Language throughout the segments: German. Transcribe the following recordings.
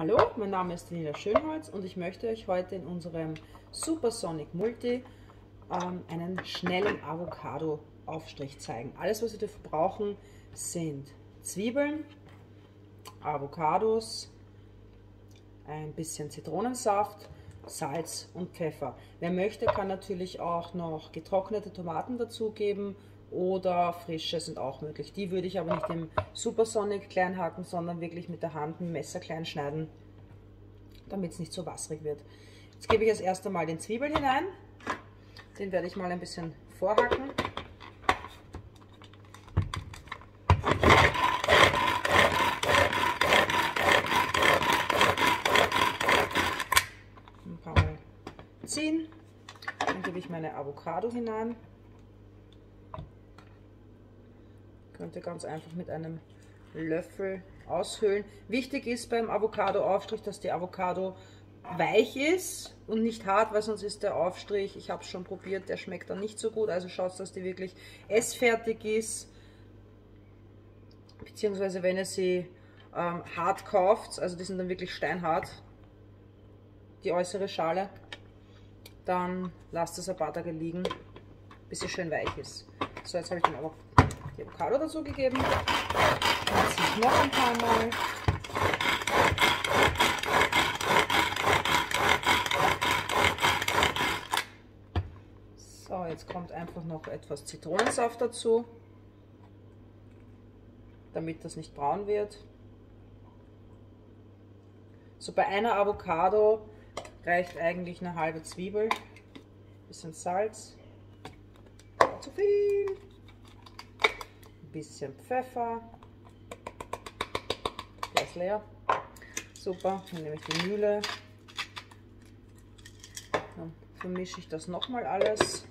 Hallo, mein Name ist Daniela Schönholz und ich möchte euch heute in unserem Supersonic Multi ähm, einen schnellen Avocado-Aufstrich zeigen. Alles, was wir dafür brauchen, sind Zwiebeln, Avocados, ein bisschen Zitronensaft, Salz und Pfeffer. Wer möchte, kann natürlich auch noch getrocknete Tomaten dazugeben oder frische sind auch möglich. Die würde ich aber nicht im Supersonic klein hacken, sondern wirklich mit der Hand dem Messer klein schneiden, damit es nicht so wasserig wird. Jetzt gebe ich als erstes mal den Zwiebel hinein. Den werde ich mal ein bisschen vorhacken. Ein paar Mal ziehen. Dann gebe ich meine Avocado hinein. Könnte ganz einfach mit einem Löffel aushöhlen. Wichtig ist beim Avocado-Aufstrich, dass die Avocado weich ist und nicht hart, weil sonst ist der Aufstrich, ich habe es schon probiert, der schmeckt dann nicht so gut. Also schaut, dass die wirklich essfertig ist. Beziehungsweise wenn ihr sie ähm, hart kauft, also die sind dann wirklich steinhart, die äußere Schale, dann lasst es ein paar Tage liegen, bis sie schön weich ist. So, jetzt habe ich den aber die Avocado dazu gegeben. Ich noch ein paar Mal. So, jetzt kommt einfach noch etwas Zitronensaft dazu, damit das nicht braun wird. So bei einer Avocado reicht eigentlich eine halbe Zwiebel, bisschen Salz, zu viel bisschen Pfeffer. Der ist leer. Super, dann nehme ich die Mühle. Dann vermische ich das nochmal alles.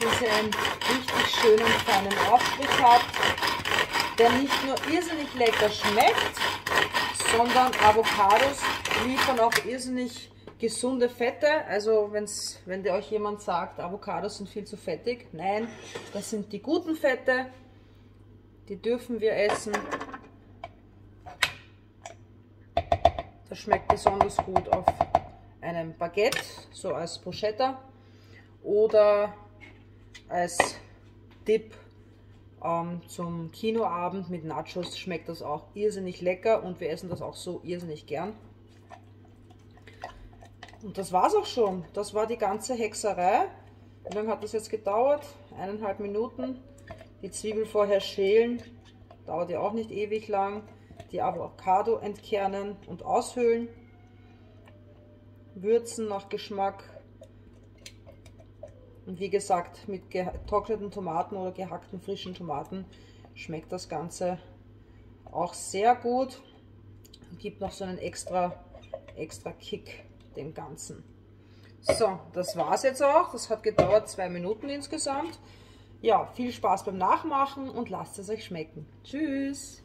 Bis ihr einen richtig schönen feinen Aufstrich habt, der nicht nur irrsinnig lecker schmeckt, sondern Avocados liefern auch irrsinnig gesunde Fette. Also wenn's, wenn dir euch jemand sagt, Avocados sind viel zu fettig, nein, das sind die guten Fette. Die dürfen wir essen. Das schmeckt besonders gut auf einem Baguette, so als Bruschetta oder als Dip ähm, zum Kinoabend mit Nachos schmeckt das auch irrsinnig lecker und wir essen das auch so irrsinnig gern. Und das war's auch schon. Das war die ganze Hexerei. Wie lange hat das jetzt gedauert? Eineinhalb Minuten. Die Zwiebel vorher schälen. Dauert ja auch nicht ewig lang. Die Avocado entkernen und aushöhlen. Würzen nach Geschmack. Und wie gesagt, mit getrockneten Tomaten oder gehackten frischen Tomaten schmeckt das Ganze auch sehr gut. Und gibt noch so einen extra, extra Kick dem Ganzen. So, das war es jetzt auch. Das hat gedauert zwei Minuten insgesamt. Ja, viel Spaß beim Nachmachen und lasst es euch schmecken. Tschüss!